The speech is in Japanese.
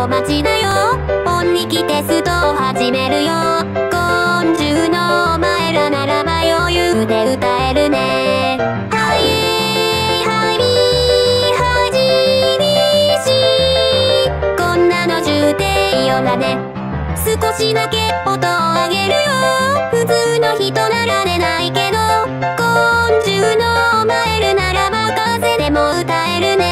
こ待ちだよ。本に来テストを始めるよ。今週のお前らならば余裕で歌えるね。はいはいはじめし。こんなの重低よだね。少しだけ音を上げるよ。普通の人なら寝ないけど。今週のお前らならば風でも歌えるね。